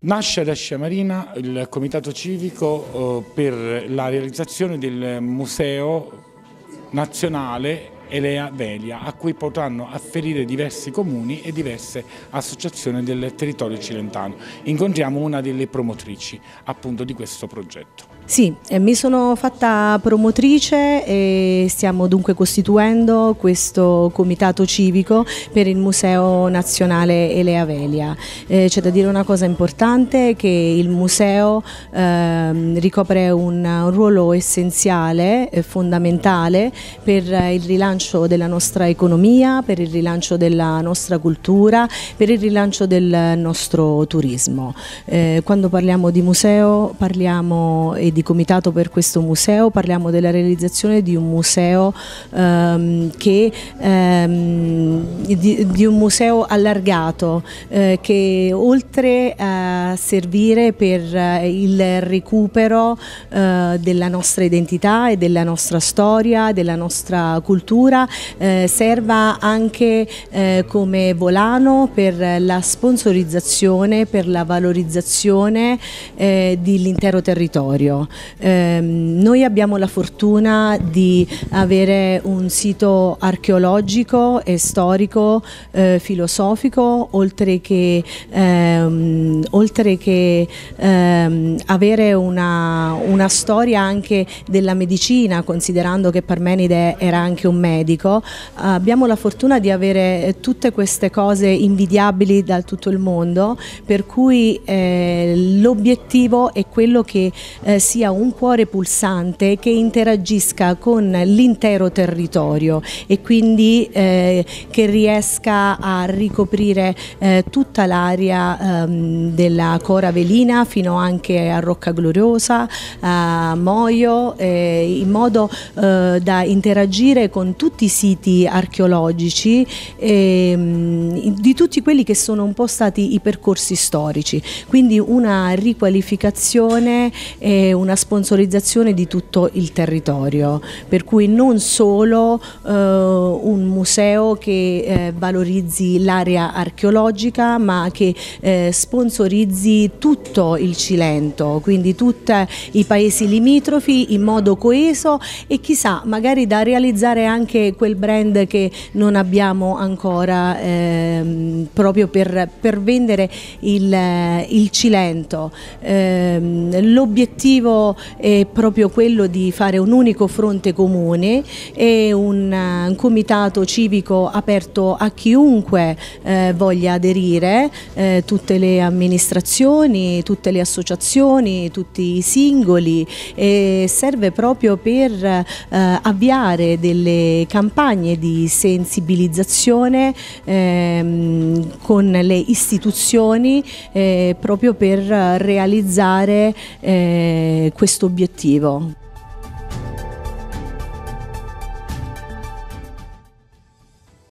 Nasce ad Ascia Marina il comitato civico eh, per la realizzazione del museo nazionale Elea Velia, a cui potranno afferire diversi comuni e diverse associazioni del territorio cilentano. Incontriamo una delle promotrici appunto di questo progetto. Sì, eh, mi sono fatta promotrice e stiamo dunque costituendo questo comitato civico per il Museo Nazionale Elea Velia. Eh, C'è da dire una cosa importante, che il museo eh, ricopre un, un, ruolo essenziale, eh, fondamentale per il rilancio della nostra economia, per il rilancio della nostra cultura, per il rilancio del nostro turismo. Eh, quando parliamo di museo parliamo e di comitato per questo museo, parliamo della realizzazione di un museo ehm, che ehm, di, di, un museo allargato eh, che oltre a servire per eh, il recupero eh, della nostra identità e della nostra storia, della nostra cultura, eh, serva anche eh, come volano per la sponsorizzazione, per la valorizzazione eh, dell'intero territorio. Eh, noi abbiamo la fortuna di avere un sito archeologico e storico, eh, filosofico, oltre che, ehm, oltre che ehm, avere una, una, storia anche della medicina, considerando che Parmenide era anche un medico, abbiamo la fortuna di avere tutte queste cose invidiabili da tutto il mondo, per cui eh, l'obiettivo è quello che eh, sia sia un cuore pulsante che interagisca con l'intero territorio e quindi eh, che riesca a ricoprire eh, tutta l'area ehm, della Cora Velina fino anche a Rocca Gloriosa, a Moio, eh, in modo eh, da interagire con tutti i siti archeologici ehm, di tutti quelli che sono un po' stati i percorsi storici, quindi una riqualificazione e una sponsorizzazione di tutto il territorio, per cui non solo eh, un museo che eh, valorizzi l'area archeologica ma che eh, sponsorizzi tutto il Cilento, quindi tutti i paesi limitrofi in modo coeso e chissà magari da realizzare anche quel brand che non abbiamo ancora ehm, proprio per, per vendere il, il Cilento. Ehm, l'obiettivo è proprio quello di fare un unico fronte comune e un, un comitato civico aperto a chiunque eh, voglia aderire, eh, tutte le amministrazioni, tutte le associazioni, tutti i singoli. E serve proprio per eh, avviare delle campagne di sensibilizzazione ehm, con le istituzioni eh, proprio per realizzare questo obiettivo.